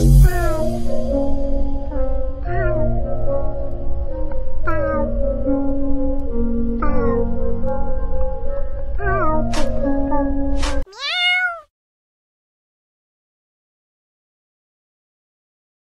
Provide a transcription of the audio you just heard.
Bye.